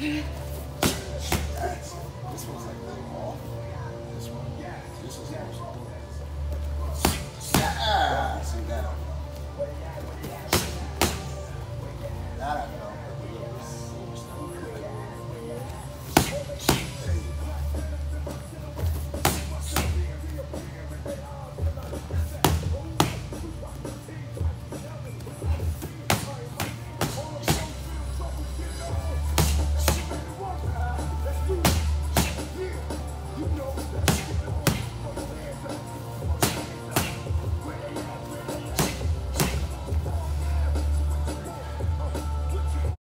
This one's like the This